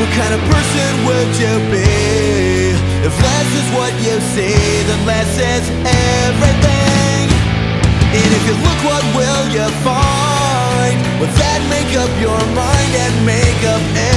What kind of person would you be? If less is what you see, then less is everything And if you look, what will you find? Would that make up your mind and make up